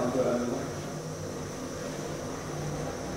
tanto.